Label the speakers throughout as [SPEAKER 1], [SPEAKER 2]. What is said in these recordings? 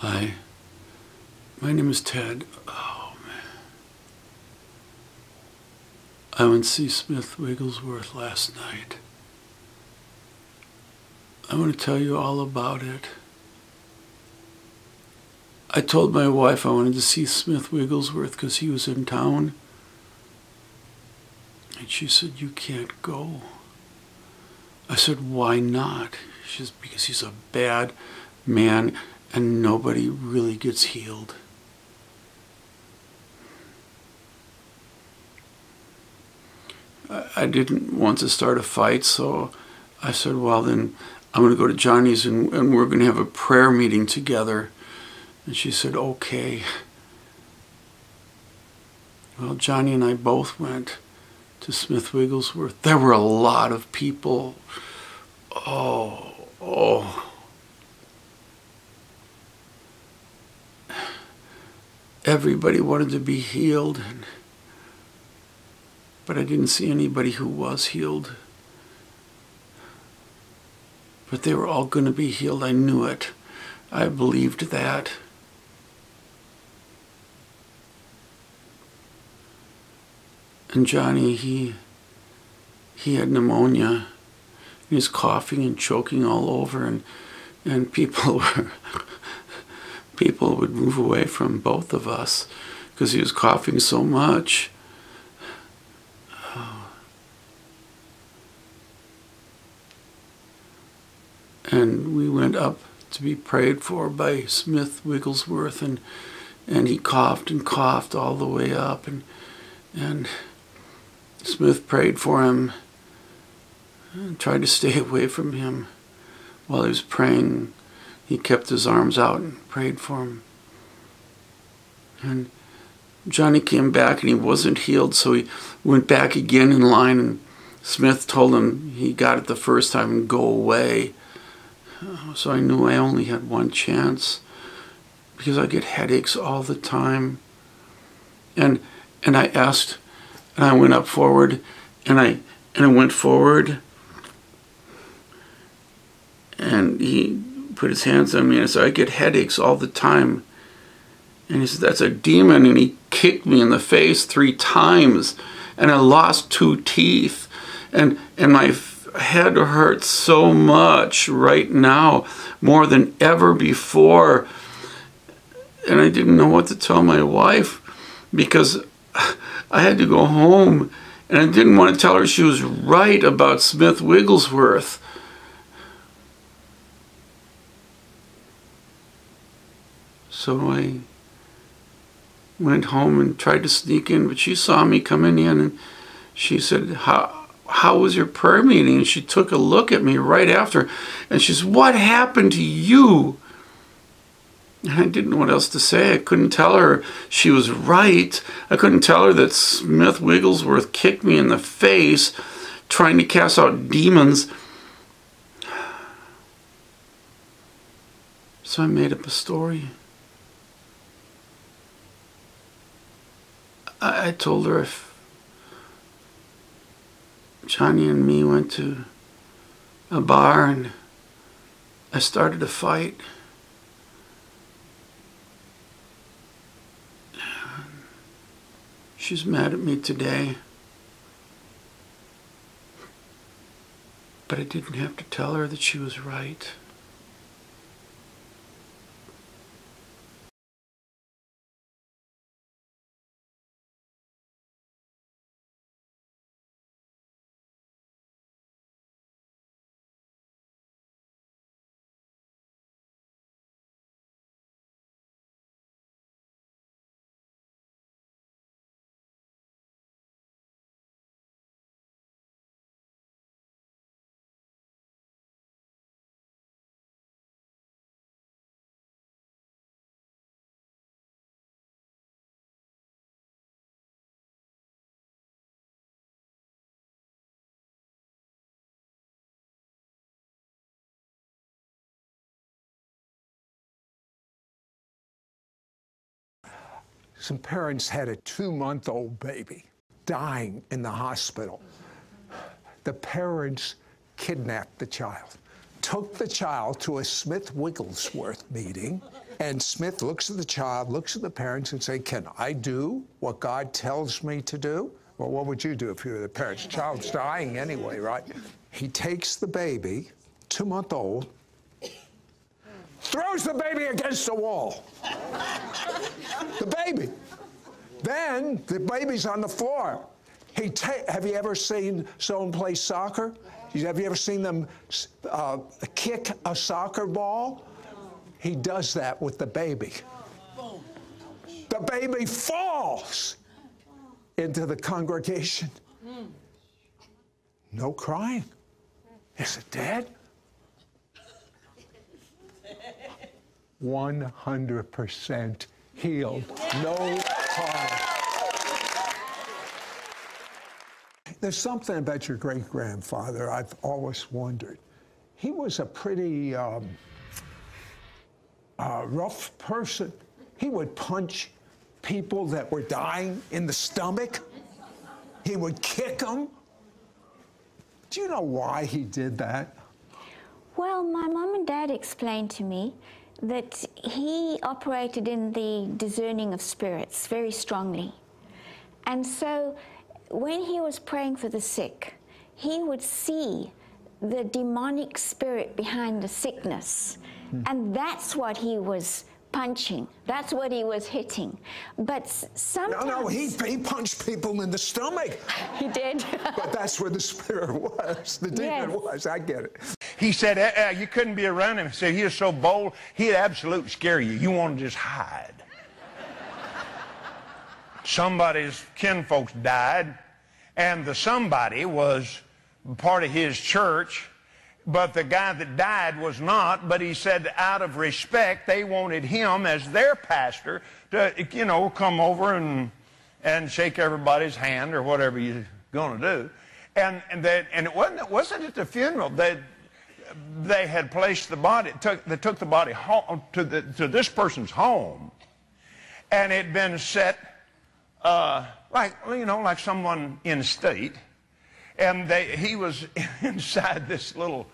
[SPEAKER 1] Hi. My name is Ted. Oh, man. I went to see Smith Wigglesworth last night. I want to tell you all about it. I told my wife I wanted to see Smith Wigglesworth because he was in town. And she said, You can't go. I said, Why not? She says, Because he's a bad man and nobody really gets healed. I didn't want to start a fight, so I said, Well, then I'm going to go to Johnny's and, and we're going to have a prayer meeting together. And she said, Okay. Well, Johnny and I both went to Smith Wigglesworth. There were a lot of people. Oh, oh. Everybody wanted to be healed, but I didn't see anybody who was healed. But they were all going to be healed. I knew it. I believed that. And Johnny, he he had pneumonia. He was coughing and choking all over, and and people were people would move away from both of us because he was coughing so much. And we went up to be prayed for by Smith Wigglesworth, and and he coughed and coughed all the way up, and and Smith prayed for him and tried to stay away from him while he was praying he kept his arms out and prayed for him. And Johnny came back and he wasn't healed, so he went back again in line. And Smith told him he got it the first time and go away. So I knew I only had one chance because I get headaches all the time. And and I asked, and I went up forward, and I and I went forward, and he put his hands on me and said, I get headaches all the time. And he said, That's a demon. And he kicked me in the face three times. And I lost two teeth. And, and my head hurts so much right now, more than ever before. And I didn't know what to tell my wife because I had to go home. And I didn't want to tell her she was right about Smith Wigglesworth. So I went home and tried to sneak in, but she saw me coming in and she said, How how was your prayer meeting? And she took a look at me right after and she said, What happened to you? And I didn't know what else to say. I couldn't tell her she was right. I couldn't tell her that Smith Wigglesworth kicked me in the face trying to cast out demons. So I made up a story. I, I told her if Johnny and me went to a bar and I started a fight. She's mad at me today. But I didn't have to tell her that she was right.
[SPEAKER 2] Some parents had a two month old baby dying in the hospital. The parents kidnapped the child, took the child to a Smith Wigglesworth meeting, And Smith looks at the child, looks at the parents, and say, "Can I do what God tells me to do?" Well, what would you do if you were the parents? Child's dying anyway, right? He takes the baby, two month old, throws the baby against the wall. the baby. Then the baby's on the floor. He ta- have you ever seen someone play soccer? Have you ever seen them uh, kick a soccer ball? He does that with the baby. The baby falls into the congregation. No crying. Is it dead? 100% healed. No crying. There's something about your great grandfather I've always wondered. He was a pretty um, uh, rough person. He would punch people that were dying in the stomach, he would kick them. Do you know why he did that?
[SPEAKER 3] Well, my mom and dad explained to me that he operated in the discerning of spirits very strongly. And so when he was praying for the sick, he would see the demonic spirit behind the sickness. Hmm. And that's what he was punching. That's what he was hitting. But sometimes...
[SPEAKER 2] No, no, he, he punched people in the stomach.
[SPEAKER 3] He did.
[SPEAKER 2] but that's where the spirit was. The demon yes. was. I get it.
[SPEAKER 4] He said uh, uh, you couldn't be around him. He said he was so bold, he'd absolutely scare you. You want to just hide. Somebody's kinfolks died, and the somebody was part of his church but the guy that died was not. But he said, out of respect, they wanted him as their pastor to, you know, come over and and shake everybody's hand or whatever you're going to do. And and that and it wasn't it wasn't at the funeral that they had placed the body. Took they took the body home to the to this person's home, and it had been set uh, like you know like someone in state and they, he was inside this little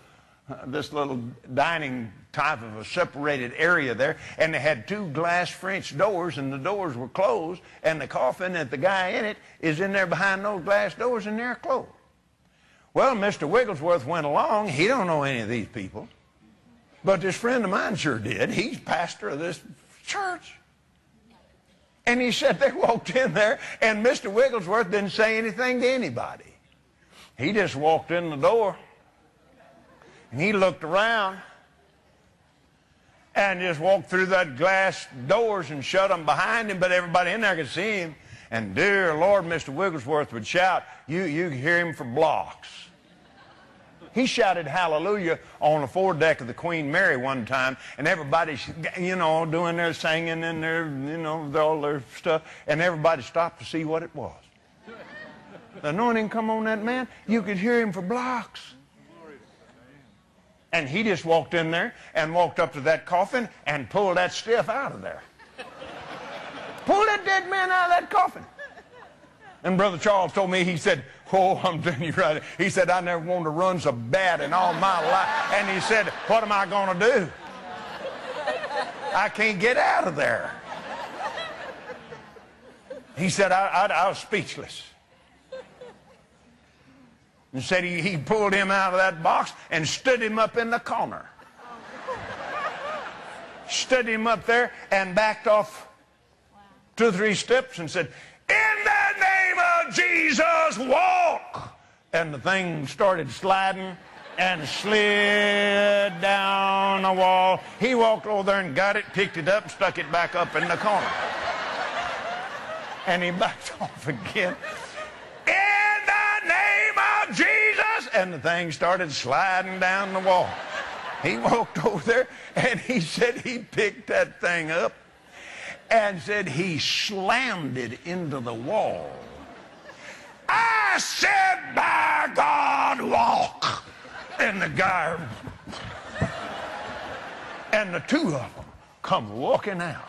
[SPEAKER 4] this little dining type of a separated area there, and they had two glass French doors, and the doors were closed, and the coffin that the guy in it is in there behind those glass doors, and they're closed. Well, Mr. Wigglesworth went along. He don't know any of these people. But this friend of mine sure did. He's pastor of this church. And he said they walked in there, and Mr. Wigglesworth didn't say anything to anybody. He just walked in the door and he looked around and just walked through that glass doors and shut them behind him, but everybody in there could see him. And dear Lord, Mr. Wigglesworth would shout, you, you could hear him for blocks. He shouted hallelujah on the foredeck of the Queen Mary one time, and everybody, you know, doing their singing and their, you know, all their stuff, and everybody stopped to see what it was. The anointing come on that man, you could hear him for blocks. And he just walked in there and walked up to that coffin and pulled that stiff out of there. pulled that dead man out of that coffin. And Brother Charles told me, he said, Oh, I'm telling you right. He said, I never wanted to run so bad in all my life. And he said, What am I going to do? I can't get out of there. He said, I, I, I was speechless and said he, he pulled him out of that box and stood him up in the corner. stood him up there and backed off two or three steps and said, In the name of Jesus, walk! And the thing started sliding and slid down the wall. He walked over there and got it, picked it up, stuck it back up in the corner. and he backed off again. And the thing started sliding down the wall. He walked over there and he said he picked that thing up and said he slammed it into the wall. I said, by God, walk. And the guy, and the two of them come walking out.